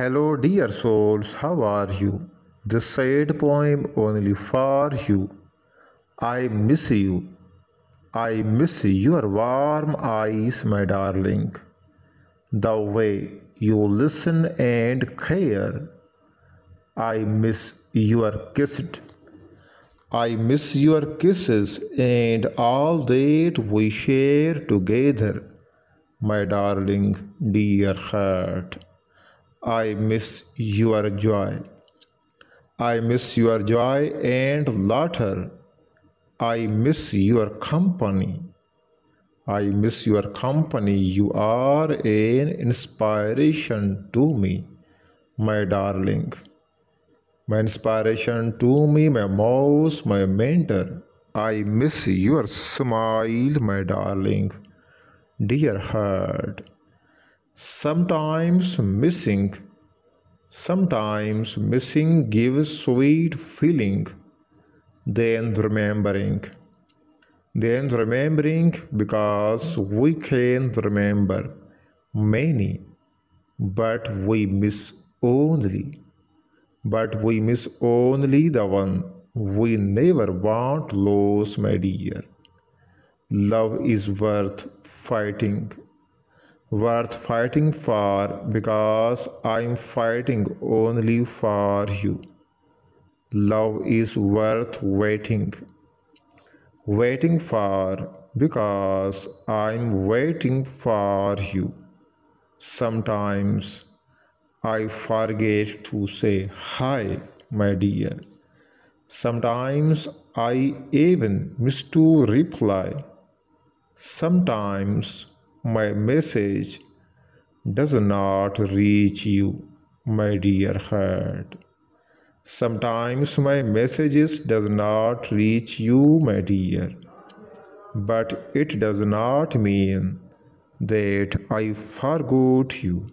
Hello, dear souls, how are you? This sad poem only for you. I miss you. I miss your warm eyes, my darling. The way you listen and care. I miss your kisses. I miss your kisses and all that we share together, my darling, dear heart. I miss your joy. I miss your joy and laughter. I miss your company. I miss your company. You are an inspiration to me, my darling. My inspiration to me, my mouse, my mentor. I miss your smile, my darling. Dear heart. Sometimes missing, sometimes missing gives sweet feeling, then remembering. Then remembering because we can remember many, but we miss only. But we miss only the one we never want lose, my dear. Love is worth fighting worth fighting for because I'm fighting only for you. Love is worth waiting. Waiting for because I'm waiting for you. Sometimes I forget to say hi, my dear. Sometimes I even miss to reply. Sometimes my message does not reach you, my dear heart. Sometimes my messages does not reach you, my dear, but it does not mean that I forgot you,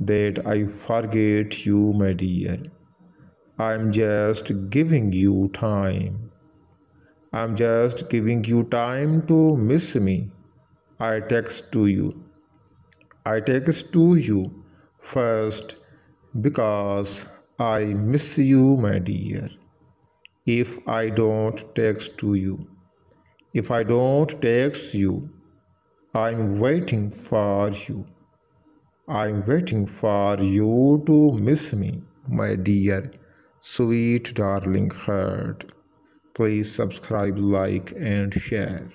that I forget you, my dear. I'm just giving you time. I'm just giving you time to miss me I text to you. I text to you first because I miss you, my dear. If I don't text to you, if I don't text you, I'm waiting for you. I'm waiting for you to miss me, my dear, sweet darling heart. Please subscribe, like, and share.